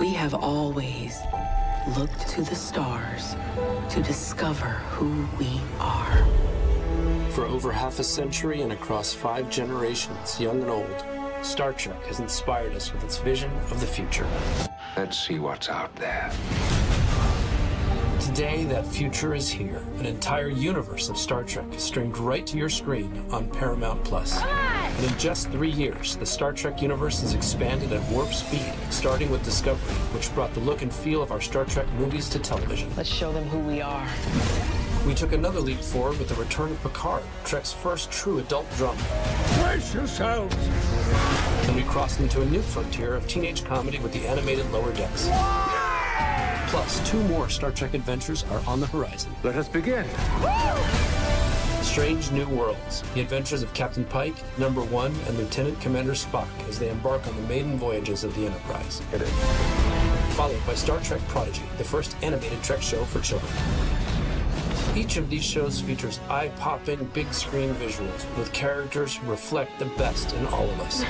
We have always looked to the stars to discover who we are. For over half a century and across five generations, young and old, Star Trek has inspired us with its vision of the future. Let's see what's out there. Today, that future is here. An entire universe of Star Trek streamed right to your screen on Paramount Plus. Ah! And in just three years, the Star Trek universe has expanded at warp speed, starting with Discovery, which brought the look and feel of our Star Trek movies to television. Let's show them who we are. We took another leap forward with the return of Picard, Trek's first true adult drama. Brace yourselves! Then we crossed into a new frontier of teenage comedy with the animated Lower Decks. Plus, two more Star Trek adventures are on the horizon. Let us begin. Strange New Worlds, the adventures of Captain Pike, Number One, and Lieutenant Commander Spock as they embark on the maiden voyages of the Enterprise. Get it. Followed by Star Trek Prodigy, the first animated Trek show for children. Each of these shows features eye-popping big screen visuals with characters who reflect the best in all of us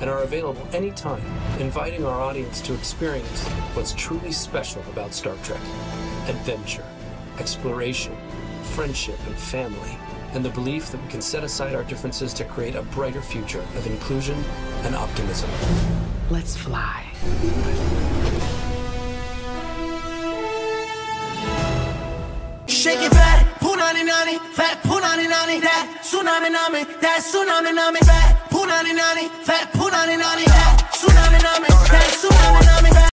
and are available anytime, inviting our audience to experience what's truly special about Star Trek. Adventure, exploration, friendship and family, and the belief that we can set aside our differences to create a brighter future of inclusion and optimism. Let's fly. Shake it fat, punani nani, fat punani nani, that tsunami nami, that tsunami nami, fat punani nani, fat punani nani, that